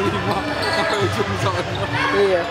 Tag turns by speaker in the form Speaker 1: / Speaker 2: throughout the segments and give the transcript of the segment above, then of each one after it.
Speaker 1: Lima sampai ujung sana.
Speaker 2: Iya.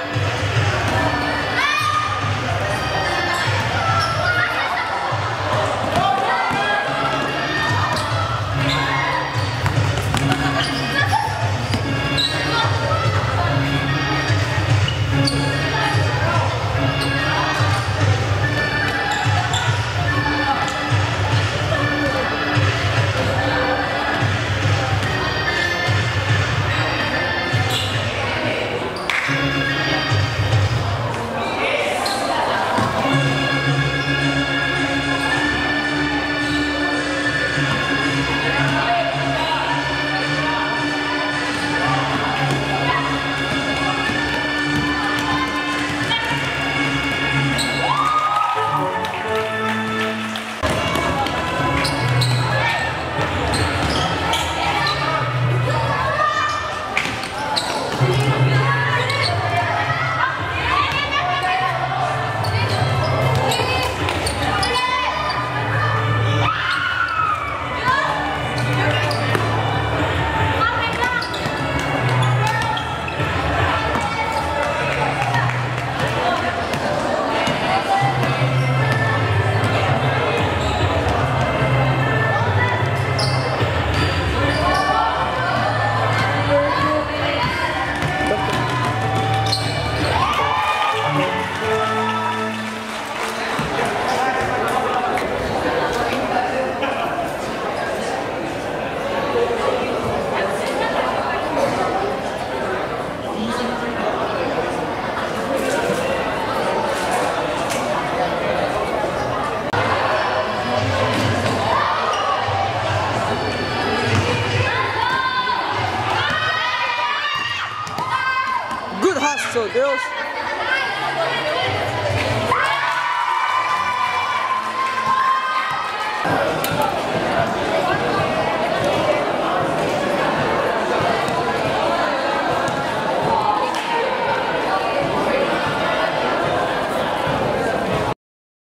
Speaker 2: graças Deus.